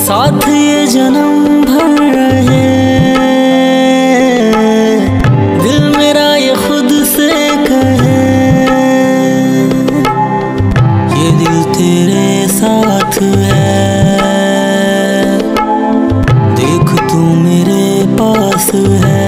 साथ ये जन्म भर रहे। दिल मेरा ये खुद से कहे। ये दिल तेरे साथ है। देख तू मेरे पास है।